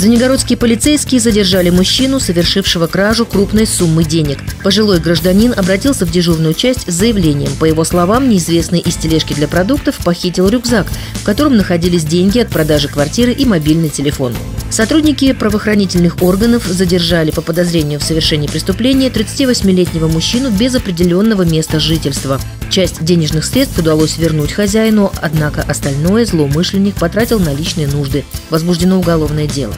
Звенигородские полицейские задержали мужчину, совершившего кражу крупной суммы денег. Пожилой гражданин обратился в дежурную часть с заявлением. По его словам, неизвестный из тележки для продуктов похитил рюкзак, в котором находились деньги от продажи квартиры и мобильный телефон. Сотрудники правоохранительных органов задержали по подозрению в совершении преступления 38-летнего мужчину без определенного места жительства. Часть денежных средств удалось вернуть хозяину, однако остальное злоумышленник потратил на личные нужды. Возбуждено уголовное дело.